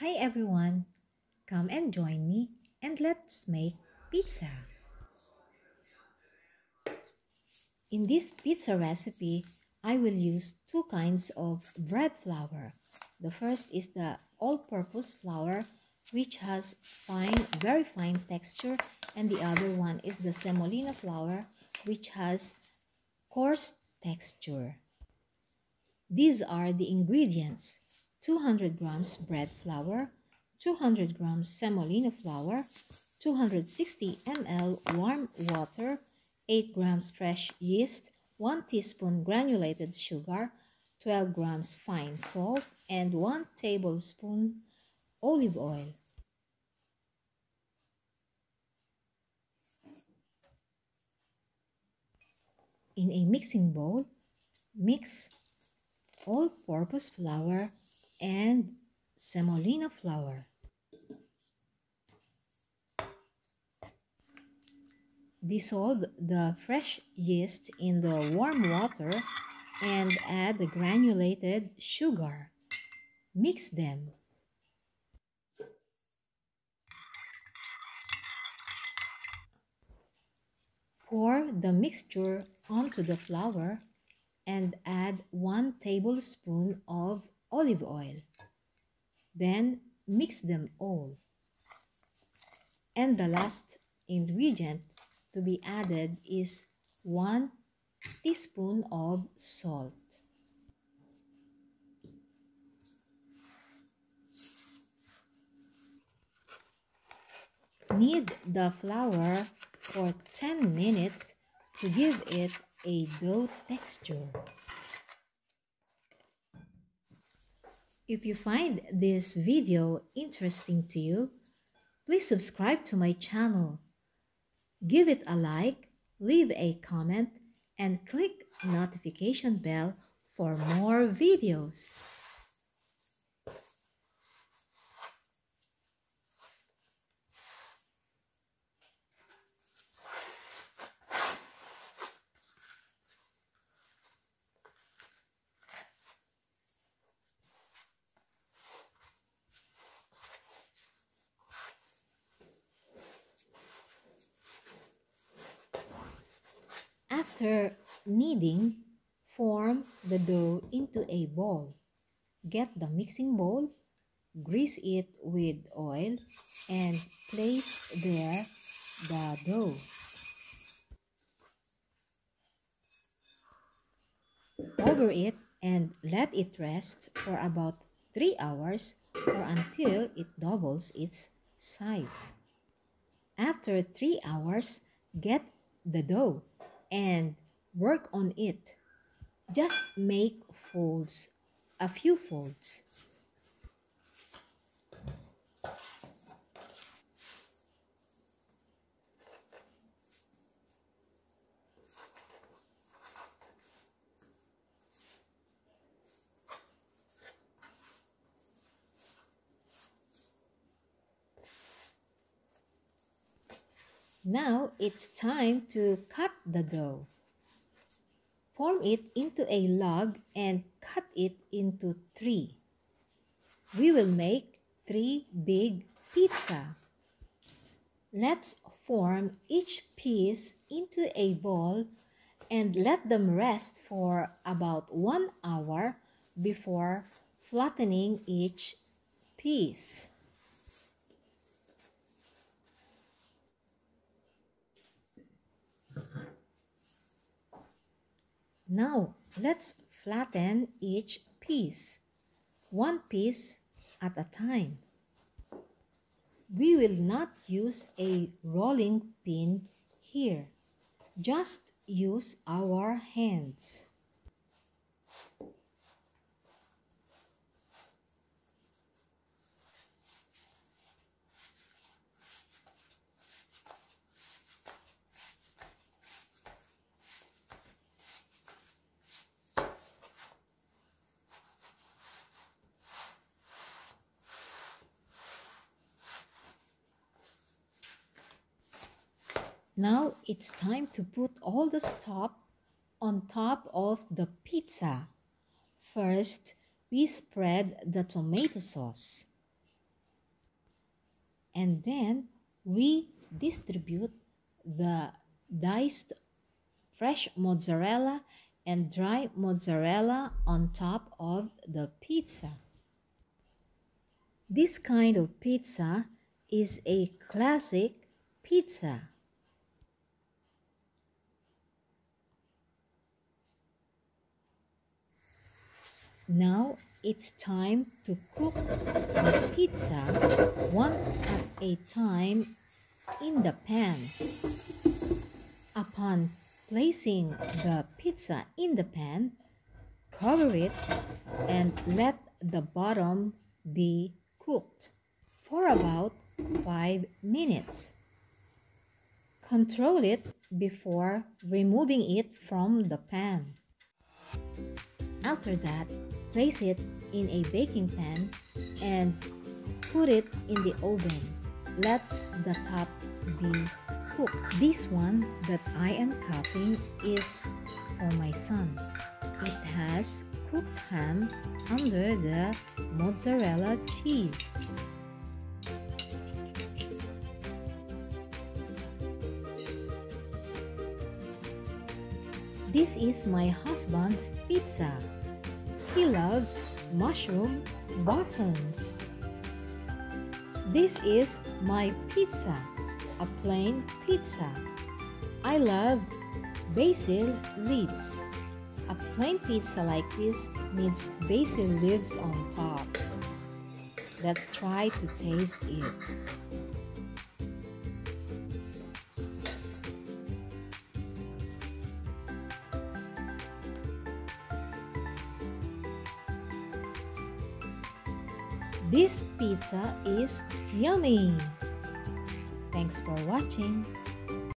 Hi everyone, come and join me and let's make pizza. In this pizza recipe, I will use two kinds of bread flour. The first is the all-purpose flour which has fine, very fine texture and the other one is the semolina flour which has coarse texture. These are the ingredients. 200 grams bread flour, 200 grams semolina flour, 260 ml warm water, 8 grams fresh yeast, 1 teaspoon granulated sugar, 12 grams fine salt, and 1 tablespoon olive oil. In a mixing bowl, mix all-purpose flour and semolina flour. Dissolve the fresh yeast in the warm water and add the granulated sugar. Mix them. Pour the mixture onto the flour and add 1 tablespoon of olive oil. Then mix them all. And the last ingredient to be added is 1 teaspoon of salt. Knead the flour for 10 minutes to give it a dough texture. If you find this video interesting to you, please subscribe to my channel. Give it a like, leave a comment, and click notification bell for more videos. After kneading, form the dough into a ball. Get the mixing bowl, grease it with oil, and place there the dough. Cover it and let it rest for about 3 hours or until it doubles its size. After 3 hours, get the dough and work on it. Just make folds, a few folds. Now it's time to cut the dough. Form it into a log and cut it into three. We will make three big pizza. Let's form each piece into a ball and let them rest for about one hour before flattening each piece. Now, let's flatten each piece, one piece at a time. We will not use a rolling pin here. Just use our hands. Now it's time to put all the stuff on top of the pizza. First, we spread the tomato sauce. and then we distribute the diced fresh mozzarella and dry mozzarella on top of the pizza. This kind of pizza is a classic pizza. Now it's time to cook the pizza one at a time in the pan. Upon placing the pizza in the pan, cover it and let the bottom be cooked for about 5 minutes. Control it before removing it from the pan. After that, place it in a baking pan and put it in the oven. Let the top be cooked. This one that I am cutting is for my son. It has cooked ham under the mozzarella cheese. This is my husband's pizza. He loves mushroom buttons. This is my pizza, a plain pizza. I love basil leaves. A plain pizza like this needs basil leaves on top. Let's try to taste it. This pizza is yummy! Thanks for watching.